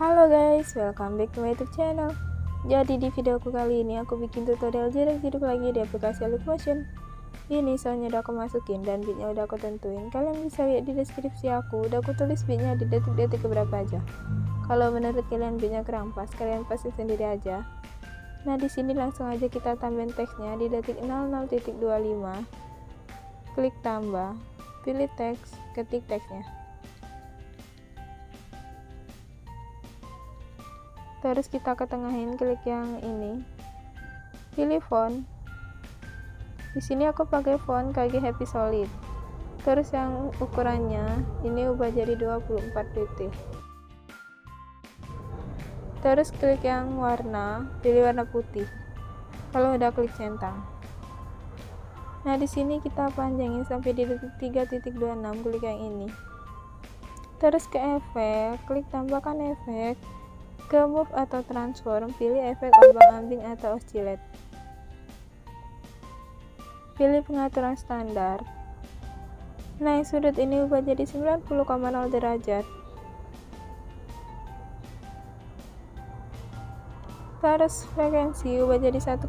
guys, welcome back to my youtube channel. Jadi di videoku kali ini aku bikin tutorial jarak hidup lagi di aplikasi Motion. Ini soalnya udah aku masukin dan bitnya udah aku tentuin. Kalian bisa lihat di deskripsi aku, udah aku tulis bitnya di detik-detik keberapa aja. Kalau menurut kalian bitnya kurang pas, kalian pasti sendiri aja. Nah di sini langsung aja kita tambahin teksnya di detik 00.25 Klik tambah, pilih teks, ketik teksnya terus kita ketengahin klik yang ini. Pilih font. Di sini aku pakai font KG Happy Solid. Terus yang ukurannya ini ubah jadi 24 pt terus klik yang warna pilih warna putih. Kalau udah klik centang. Nah di sini kita panjangin sampai di detik 3.26 klik yang ini. Terus ke efek klik tambahkan efek ke move atau transform, pilih efek ombang-ambing atau oscillate. Pilih pengaturan standar. Yang sudut ini ubah jadi 90,0 derajat. Terus frekuensi ubah jadi 1,00.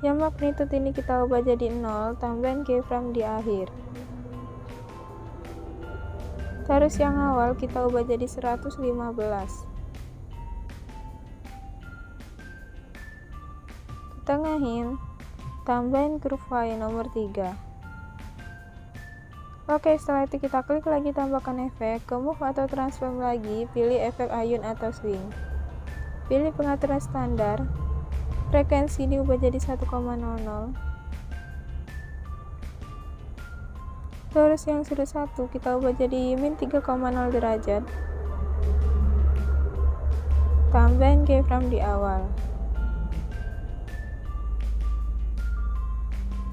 Yang magnitude ini kita ubah jadi 0, tambahin keyframe di akhir terus yang awal kita ubah jadi 115 tengahin tambahin kurva yang nomor 3 oke setelah itu kita klik lagi tambahkan efek ke move atau transform lagi pilih efek ayun atau swing. Pilih pengaturan standar frekuensi diubah jadi 1,00 terus yang sudut satu kita ubah jadi min 3,0 derajat. Tambahin keyframe di awal.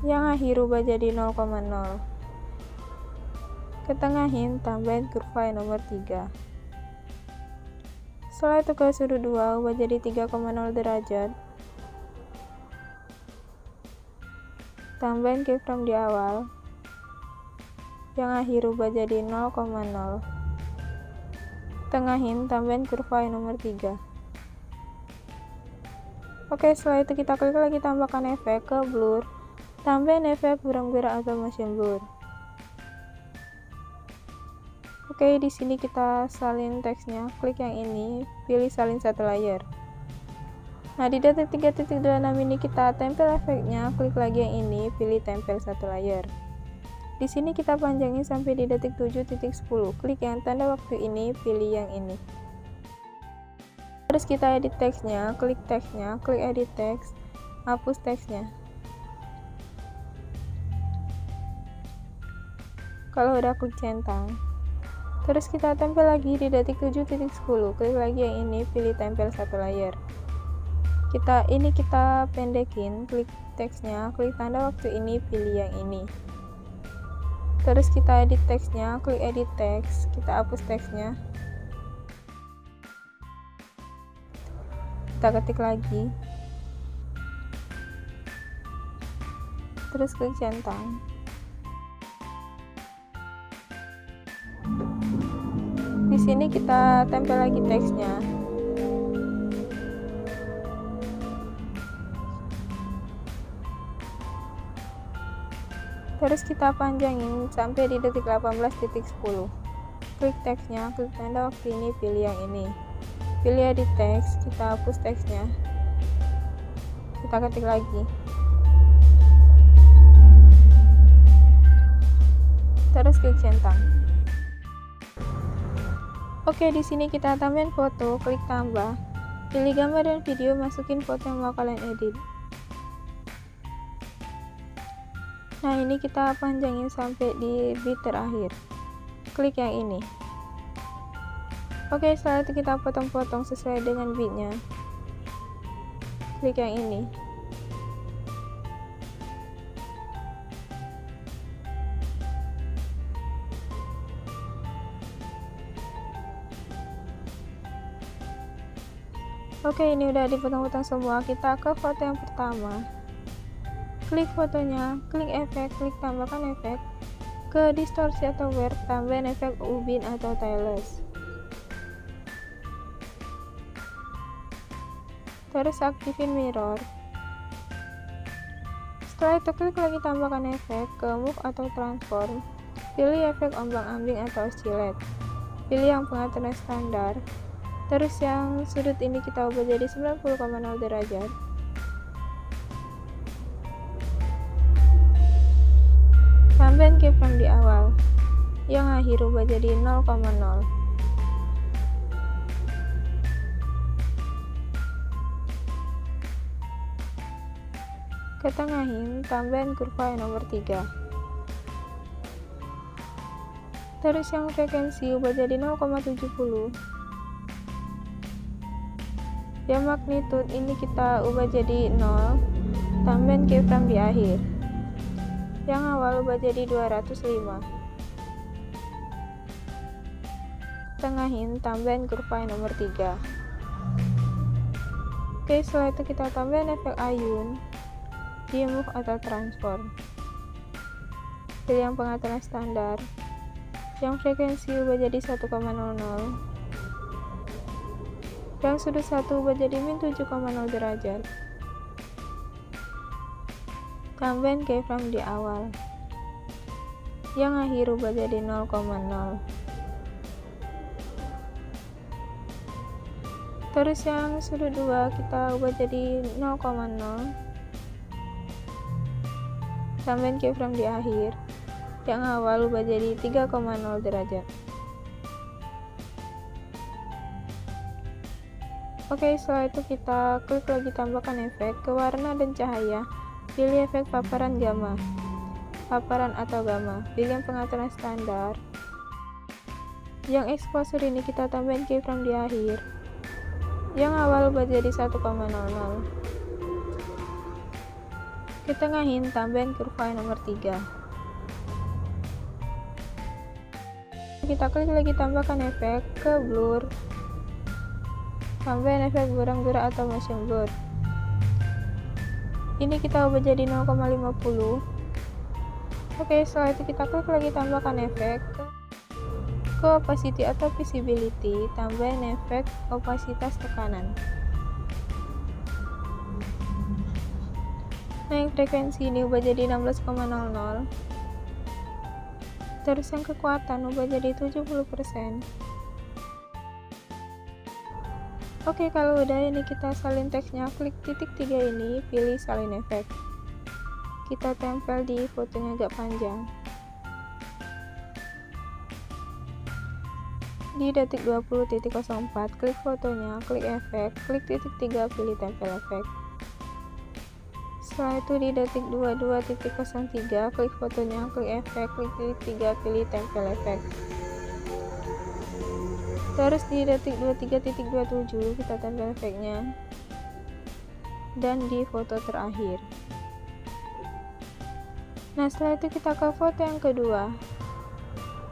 Yang akhir ubah jadi 0,0 ketengahin tambahin kurva yang nomor 3 setelah itu ke sudut 2 ubah jadi 3,0 derajat. Tambahin keyframe di awal yang akhir rubah jadi 0,0 tengahin tambahin kurva yang nomor 3 oke setelah itu kita klik lagi tambahkan efek ke blur. Tambahin efek burung gerak atau motion blur. Oke di sini kita salin teksnya. Klik yang ini pilih salin satu layer. Nah, di detik 3.26 ini kita tempel efeknya, klik lagi yang ini, pilih tempel satu layer. Di sini kita panjangin sampai di detik 7.10. Klik yang tanda waktu ini, pilih yang ini. Terus kita edit teksnya, klik teksnya, klik edit teks, hapus teksnya. Kalau udah klik centang. Terus kita tempel lagi di detik 7.10. Klik lagi yang ini, pilih tempel satu layer. Kita ini kita pendekin, klik teksnya, klik tanda waktu ini, pilih yang ini terus kita edit teksnya klik edit teks kita hapus teksnya. Kita ketik lagi. Terus klik centang. Di sini kita tempel lagi teksnya terus kita panjangin sampai di detik 18.10 klik teksnya klik tanda waktu ini pilih yang ini. Pilih edit teks kita hapus teksnya. Kita ketik lagi. Terus klik centang. Oke di sini kita tambahin foto klik tambah. Pilih gambar dan video masukin foto yang mau kalian edit nah ini kita panjangin sampai di bit terakhir. Klik yang ini. Oke setelah itu kita potong-potong sesuai dengan bitnya. Klik yang ini. Oke ini udah dipotong-potong semua. Kita ke foto yang pertama klik fotonya, klik efek, klik tambahkan efek, Ke distorsi atau warp, tambahin efek ubin atau tailless. Terus aktifin mirror. Setelah itu klik lagi tambahkan efek ke move atau transform. Pilih efek ombang-ambing atau oscillate. Pilih yang pengaturan standar. Terus yang sudut ini kita ubah jadi 90,0 derajat. Tambahin keyframe di awal. Yang akhir ubah jadi 0,0. ketengahin tambahin kurva yang nomor 3 terus yang frekuensi ubah jadi 0,70 yang magnitude ini kita ubah jadi 0 tambahin keyframe di akhir yang awal ubah jadi 205 tengahin tambahin kurva yang nomor 3 oke setelah itu kita tambahin efek ayun. Di move atau transform. Pilih yang pengaturan standar. Yang frekuensi ubah jadi 1,00 yang sudut 1 ubah jadi min 7,0 derajat tambahin keyframe di awal? Yang akhir ubah jadi 0,0 terus yang sudut 2 kita ubah jadi 0,0 tambahin keyframe di akhir? Yang awal ubah jadi 3,0 derajat. Oke setelah itu kita klik lagi tambahkan efek ke warna dan cahaya pilih efek paparan gamma paparan atau gamma pilih pengaturan standar yang exposure ini kita tambahin keyframe di akhir yang awal ubah jadi 1,00 Ketengahin tambahin kurva nomor 3. Kita klik lagi tambahkan efek ke blur. Tambahin efek burang gerak atau motion blur. Ini kita ubah jadi 0,50. Oke, setelah itu kita klik lagi tambahkan efek ke opacity atau visibility, tambahin efek opasitas tekanan. naik frekuensi ini ubah jadi 16,00 terus yang kekuatan ubah jadi 70% oke kalau udah ini kita salin teksnya klik titik tiga ini pilih salin efek. Kita tempel di fotonya agak panjang. Di detik 20.04 klik fotonya klik efek klik titik tiga pilih tempel efek. Setelah itu di detik 22.03 klik fotonya klik efek klik titik 3 pilih tempel efek terus di detik 23.27 kita tempel efeknya. Dan di foto terakhir. Nah setelah itu kita ke foto yang kedua.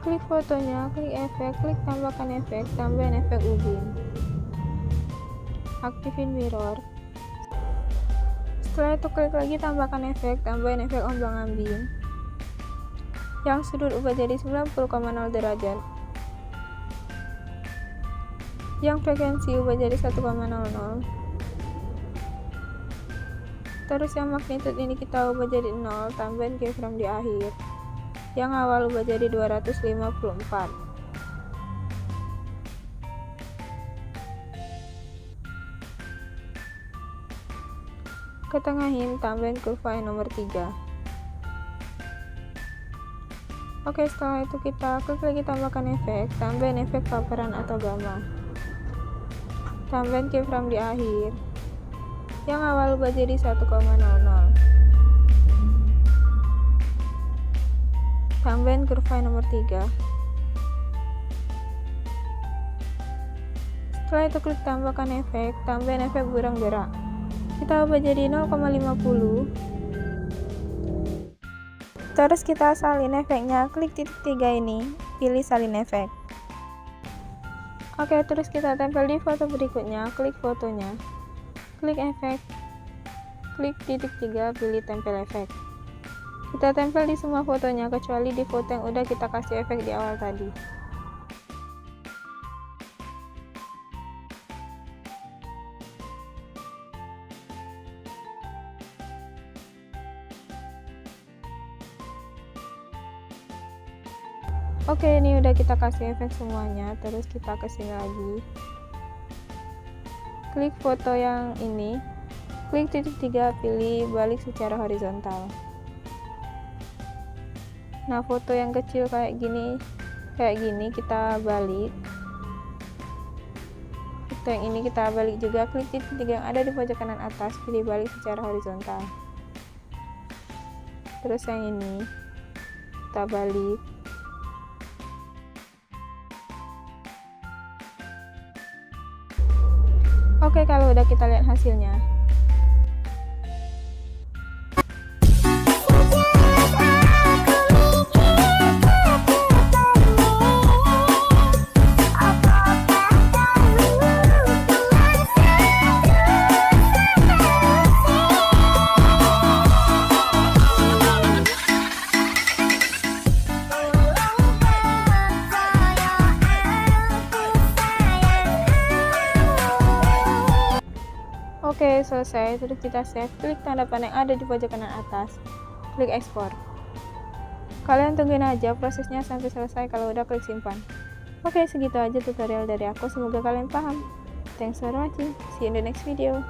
Klik fotonya klik efek klik tambahkan efek tambahin efek ubin aktifin mirror. Setelah itu klik lagi tambahkan efek tambahin efek ombang ambing. Yang sudut ubah jadi 90,0 derajat yang frekuensi ubah jadi 1,00 terus yang magnitude ini kita ubah jadi 0 tambahin keyframe di akhir. Yang awal ubah jadi 254 ketengahin tambahin kurva yang nomor 3 oke setelah itu kita klik lagi tambahkan efek tambahin efek paparan atau gamma tambahin keyframe di akhir. Yang awal ubah jadi 1,00 tambahin kurva nomor 3 setelah itu klik tambahkan efek tambahin efek burang gerak. Kita ubah jadi 0,50 terus kita salin efeknya klik titik tiga ini pilih salin efek oke terus kita tempel di foto berikutnya. Klik fotonya. Klik efek. Klik titik tiga pilih tempel efek. Kita tempel di semua fotonya kecuali di foto yang udah kita kasih efek di awal tadi Oke, ini udah kita kasih efek semuanya. Terus kita ke sini lagi. Klik foto yang ini. Klik titik tiga, pilih balik secara horizontal. Nah, foto yang kecil kayak gini, kayak gini kita balik. Foto yang ini kita balik juga. Klik titik tiga yang ada di pojok kanan atas, pilih balik secara horizontal. Terus yang ini kita balik Oke, kalau udah kita lihat hasilnya. Oke, selesai. Terus kita save. Klik tanda panah yang ada di pojok kanan atas. Klik ekspor. Kalian tungguin aja prosesnya sampai selesai kalau udah klik simpan. Oke, segitu aja tutorial dari aku. Semoga kalian paham. Thanks for watching. See you in the next video.